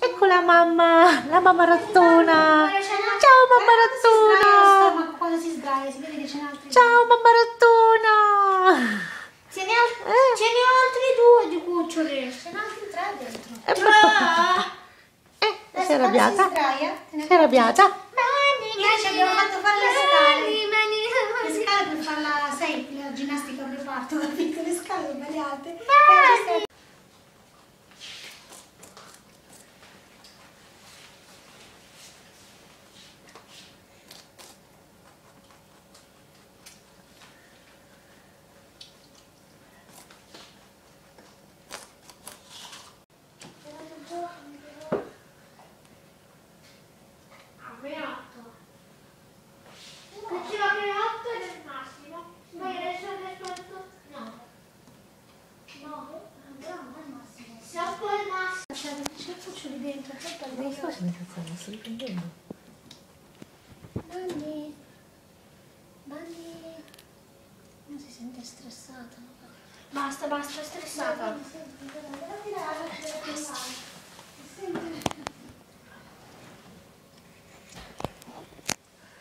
Ecco la mamma, la mamma rattona. Ciao mamma rattona. Ma quando si sdraia si vede che ce n'è altri Ciao mamma rattona. Ce n'è, al- Eh. n'è altri due di cuccioli. Ce n'è altri tre dentro. Eh, Eh, sei arrabbiata? Ne Sei arrabbiata? Noi ci abbiamo fatto fare le scale. Le scale per sai, la ginnastica per parto, capito? Le 9? Andiamo al massimo. Se 8 è il massimo. C'è dentro, c'è Non dentro. se mi cazzo, sto riprendendo. Bunny. Bunny. Non si sente stressata. Basta, basta, stressata.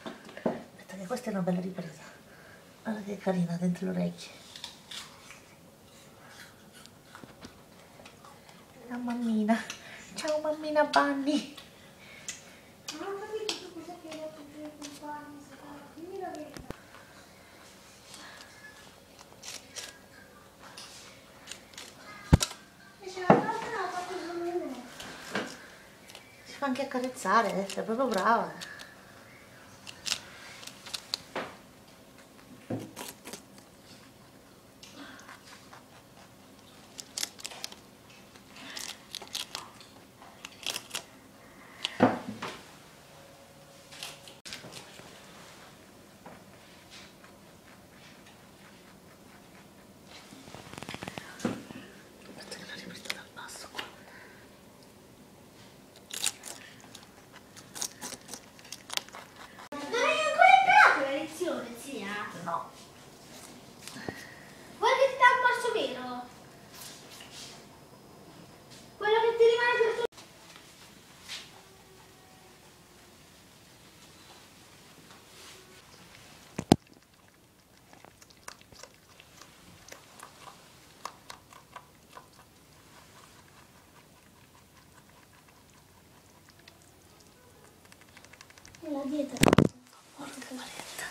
Aspetta che questa è una bella ripresa. Guarda che carina dentro le orecchie. La mammina. Ciao mammina Bunny. Non ho capito tu cosa che hai detto per i compagni, Sara. Dimmi la verità. Si fa anche accarezzare, eh, sei proprio brava. La dieta.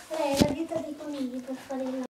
Lei è la dieta dei conigli per fare il